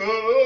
Oh.